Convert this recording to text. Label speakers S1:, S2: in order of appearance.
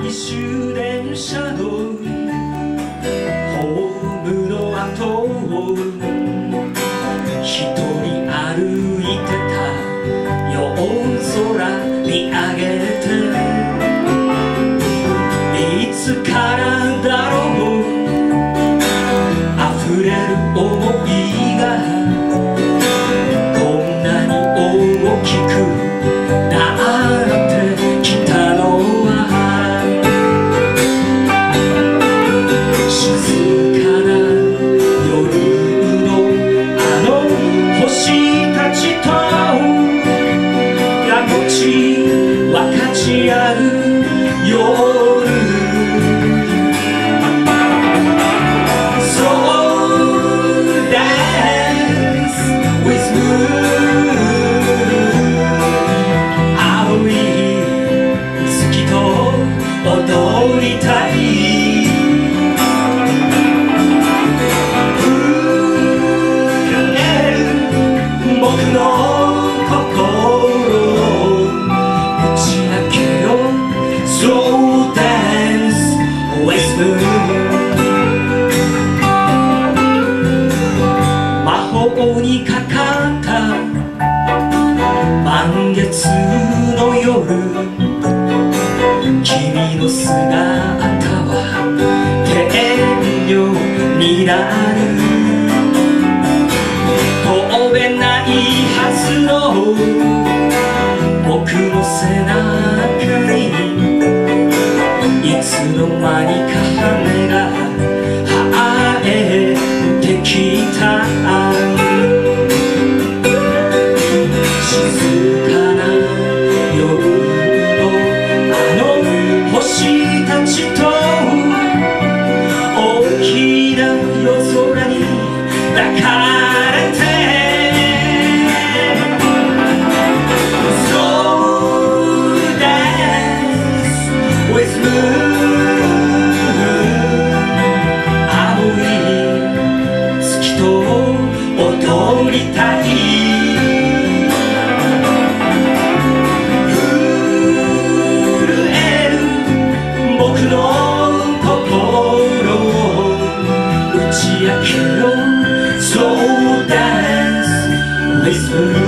S1: 最終電車のホームの後を一人歩いてた夜空見上げていつから踊りたい。いはずの僕の背中にいつの間にか You.